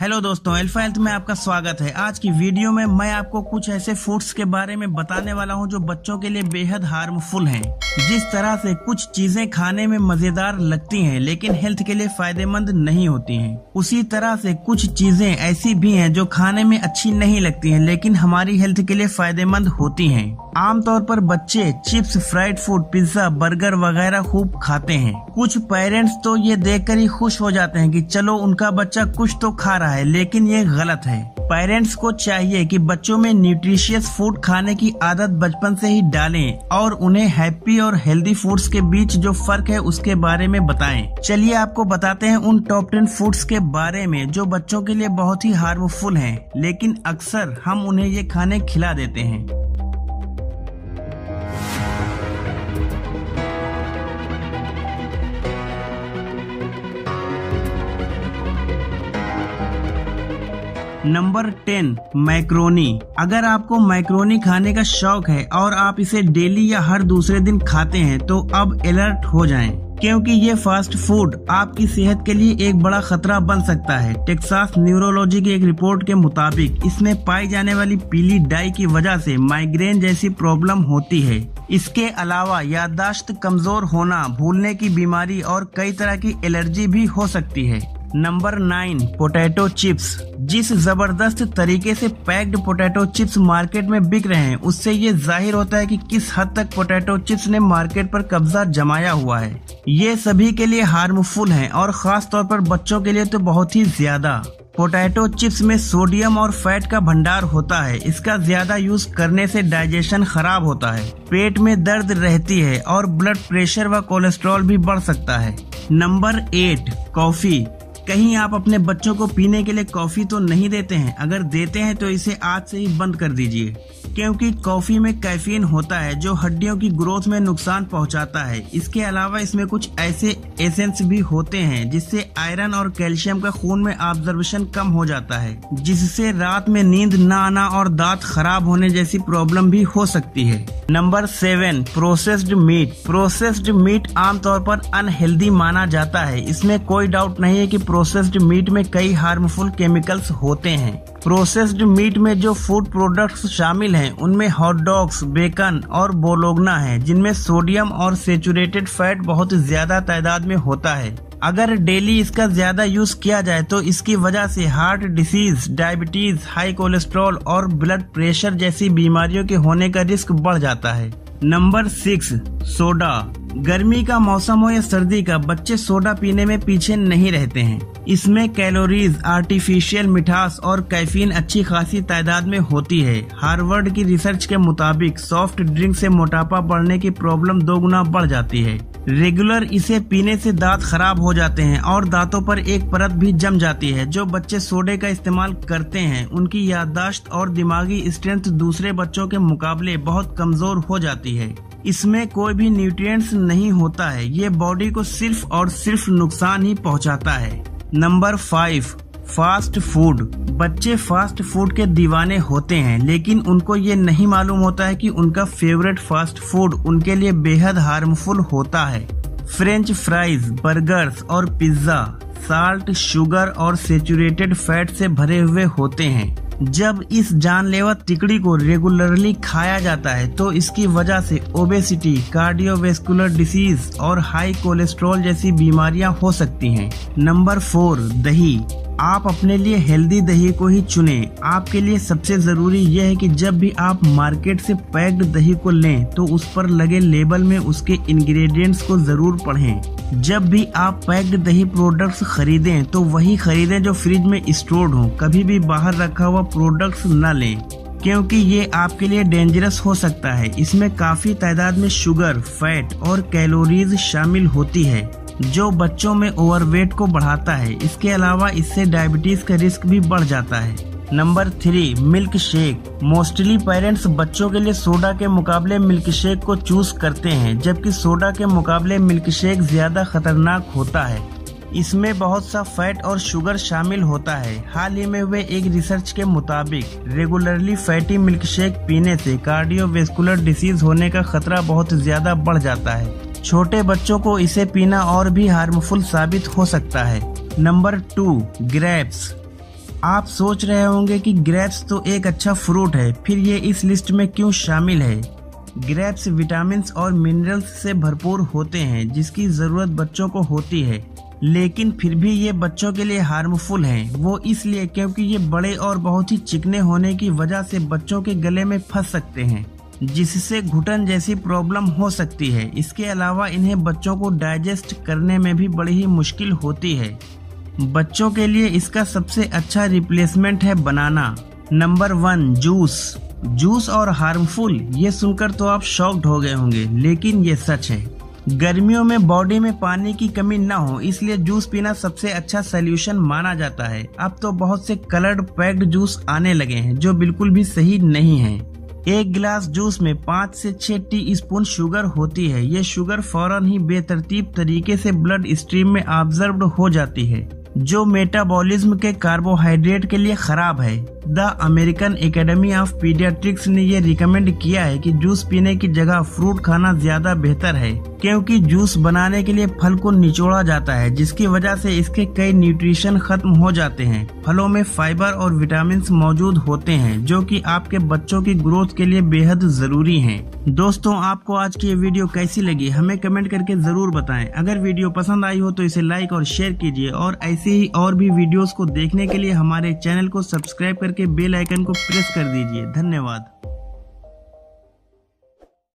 Hello दोस्तों alpha health में आपका स्वागत है। आज की वीडियो में मैं आपको कुछ ऐसे फूड्स के बारे में बताने वाला हूँ जो बच्चों के लिए बेहद हार्मफुल हैं। जिस तरह से कुछ चीज़ें खाने में मज़ेदार लगती हैं, लेकिन हेल्थ के लिए फ़ायदेमंद नहीं होती हैं। उसी तरह से कुछ चीज़ें ऐसी भी हैं जो खाने में अच्छी नहीं लगती हैं, लेकिन हमारी हेल्थ के लिए फ़ायदेमंद होती हैं। आमतौर पर बच्चे chips fried food pizza burger वगैरह खूब खाते हैं। कुछ पेरेंट्स तो ये देखकर ही खुश हो जाते हैं कि चलो उनका बच्चा कुछ तो खा रहा है लेकिन ये गलत है पेरेंट्स को चाहिए कि बच्चों में न्यूट्रिशियस फ़ूड खाने की आदत बचपन से ही डालें और उन्हें हैप्पी और हेल्दी फूड्स के बीच जो फ़र्क है उसके बारे में बताएँ। चलिए आपको बताते हैं उन टॉप टेन फूड्स के बारे में जो बच्चों के लिए बहुत ही हार्मफुल हैं, लेकिन अक्सर हम उन्हें ये खाने खिला देते हैं नंबर टेन, मैक्रोनी। अगर आपको मैक्रोनी खाने का शौक है और आप इसे डेली या हर दूसरे दिन खाते हैं तो अब अलर्ट हो जाएँ, क्योंकि ये फास्ट फ़ूड आपकी सेहत के लिए एक बड़ा खतरा बन सकता है। टेक्सास न्यूरोलॉजी की एक रिपोर्ट के मुताबिक, इसमें पाई जाने वाली पीली डाई की वजह से माइग्रेन जैसी प्रॉब्लम होती है। इसके अलावा याददाश्त कमज़ोर होना, भूलने की बीमारी और कई तरह की एलर्जी भी हो सकती है। नंबर नाइन पोटैटो चिप्स जिस ज़बरदस्त तरीके से पैक्ड पोटैटो चिप्स मार्केट में बिक रहे हैं, उससे ये ज़ाहिर होता है कि किस हद तक पोटैटो चिप्स ने मार्केट पर कब्जा जमाया हुआ है। ये सभी के लिए हार्मफुल हैं और खास तौर पर बच्चों के लिए तो बहुत ही ज़्यादा। पोटैटो चिप्स में सोडियम और फैट का भंडार होता है, इसका ज़्यादा यूज़ करने से डाइजेशन खराब होता है, पेट में दर्द रहती है और ब्लड प्रेशर व कोलेस्ट्रॉल भी बढ़ सकता है। नंबर एट कॉफ़ी कहीं आप अपने बच्चों को पीने के लिए कॉफ़ी तो नहीं देते हैं? अगर देते हैं तो इसे आज से ही बंद कर दीजिए। क्योंकि कॉफ़ी में कैफीन होता है जो हड्डियों की ग्रोथ में नुकसान पहुंचाता है। इसके अलावा इसमें कुछ ऐसे एसेंस भी होते हैं जिससे आयरन और कैल्शियम का खून में ऑब्जर्वेशन कम हो जाता है, जिससे रात में नींद न आना और दांत खराब होने जैसी प्रॉब्लम भी हो सकती है। Number seven, processed meat. Processed meat आमतौर पर अनहेल्दी माना जाता है। इसमें कोई डाउट नहीं है कि प्रोसेस्ड मीट में कई हार्मफुल केमिकल्स होते हैं। प्रोसेस्ड मीट में जो फ़ूड प्रोडक्ट्स शामिल हैं, उनमें हॉट डॉग्स बेकन और बोलोगना है, जिनमें सोडियम और सेचुरेटेड फैट बहुत ज़्यादा तादाद में होता है। अगर डेली इसका ज़्यादा यूज़ किया जाए तो इसकी वजह से heart disease diabetes high cholesterol और ब्लड प्रेशर जैसी बीमारियों के होने का रिस्क बढ़ जाता है। नंबर सिक्स सोडा गर्मी का मौसम हो या सर्दी का, बच्चे सोडा पीने में पीछे नहीं रहते हैं। इसमें कैलोरीज आर्टिफिशियल मिठास और कैफीन अच्छी खासी तादाद में होती है। हार्वर्ड की रिसर्च के मुताबिक सॉफ्ट ड्रिंक से मोटापा बढ़ने की प्रॉब्लम दो गुना बढ़ जाती है। रेगुलर इसे पीने से दांत खराब हो जाते हैं और दांतों पर एक परत भी जम जाती है। जो बच्चे सोडे का इस्तेमाल करते हैं, उनकी याददाश्त और दिमागी स्ट्रेंथ दूसरे बच्चों के मुकाबले बहुत कमज़ोर हो जाती है। इसमें कोई भी न्यूट्रिएंट्स नहीं होता है। ये बॉडी को सिर्फ़ और सिर्फ़ नुकसान ही पहुंचाता है। नंबर फाइव फास्ट फ़ूड बच्चे फास्ट फ़ूड के दीवाने होते हैं, लेकिन उनको ये नहीं मालूम होता है कि उनका फेवरेट फास्ट फ़ूड उनके लिए बेहद हार्मफुल होता है। फ्रेंच फ्राइज बर्गर्स और पिज्जा साल्ट शुगर और सेचुरेटेड फैट से भरे हुए होते हैं। जब इस जानलेवा तिकड़ी को रेगुलरली खाया जाता है तो इसकी वजह से ओबेसिटी कार्डियोवेस्कुलर डिसीज और हाई कोलेस्ट्रॉल जैसी बीमारियाँ हो सकती हैं। नंबर फोर दही। आप अपने लिए हेल्दी दही को ही चुने। आपके लिए सबसे ज़रूरी यह है कि जब भी आप मार्केट से पैक्ड दही को लें तो उस पर लगे लेबल में उसके इंग्रेडिएंट्स को ज़रूर पढ़ें। जब भी आप पैक्ड दही प्रोडक्ट्स खरीदें तो वही खरीदें जो फ्रिज में स्टोर्ड हो। कभी भी बाहर रखा हुआ प्रोडक्ट्स न लें, क्योंकि ये आपके लिए डेंजरस हो सकता है। इसमें काफ़ी तादाद में शुगर फैट और कैलोरीज शामिल होती है, जो बच्चों में ओवरवेट को बढ़ाता है। इसके अलावा इससे डायबिटीज़ का रिस्क भी बढ़ जाता है। Number three milkshake mostly parents बच्चों के लिए सोडा के मुकाबले मिल्क शेक को चूज़ करते हैं, जबकि सोडा के मुकाबले मिल्क शेक ज़्यादा खतरनाक होता है। इसमें बहुत सा फैट और शुगर शामिल होता है। हाल ही में हुए एक रिसर्च के मुताबिक रेगुलरली फैटी मिल्क शेक पीने से कार्डियोवेस्कुलर डिसीज होने का खतरा बहुत ज़्यादा बढ़ जाता है। छोटे बच्चों को इसे पीना और भी हार्मफुल साबित हो सकता है। नंबर टू ग्रेप्स आप सोच रहे होंगे कि ग्रेप्स तो एक अच्छा फ्रूट है, फिर ये इस लिस्ट में क्यों शामिल है? ग्रेप्स विटामिन और मिनरल्स से भरपूर होते हैं, जिसकी ज़रूरत बच्चों को होती है। लेकिन फिर भी ये बच्चों के लिए हार्मफुल हैं। वो इसलिए क्योंकि ये बड़े और बहुत ही चिकने होने की वजह से बच्चों के गले में फंस सकते हैं, जिससे घुटन जैसी प्रॉब्लम हो सकती है। इसके अलावा इन्हें बच्चों को डाइजेस्ट करने में भी बड़ी ही मुश्किल होती है। बच्चों के लिए इसका सबसे अच्छा रिप्लेसमेंट है banana number one juice juice और हार्मफुल ये सुनकर तो आप शॉक्ड हो गए होंगे, लेकिन ये सच है। गर्मियों में बॉडी में पानी की कमी न हो, इसलिए जूस पीना सबसे अच्छा सोल्यूशन माना जाता है। अब तो बहुत से कलर्ड पैक्ड जूस आने लगे हैं, जो बिल्कुल भी सही नहीं है। एक गिलास जूस में पाँच से छह टी स्पून शुगर होती है। ये शुगर फ़ौरन ही बेतरतीब तरीके से ब्लड स्ट्रीम में ऑब्ज़र्व हो जाती है। जो मेटाबॉलिज्म के कार्बोहाइड्रेट के लिए खराब है। The American academy of paediatrics ने ये रिकमेंड किया है कि जूस पीने की जगह फ्रूट खाना ज़्यादा बेहतर है, क्योंकि जूस बनाने के लिए फल को निचोड़ा जाता है, जिसकी वजह से इसके कई न्यूट्रिशन खत्म हो जाते हैं। फलों में फाइबर और विटामिन मौजूद होते हैं, जो कि आपके बच्चों की ग्रोथ के लिए बेहद ज़रूरी हैं। दोस्तों, आपको आज की ये वीडियो कैसी लगी? हमें कमेंट करके ज़रूर बताएँ। अगर वीडियो पसंद आई हो तो इसे लाइक और शेयर कीजिए, और ऐसे ही और भी वीडियोस को देखने के लिए हमारे चैनल को सब्सक्राइब करके बेल आइकन को प्रेस कर दीजिए। धन्यवाद।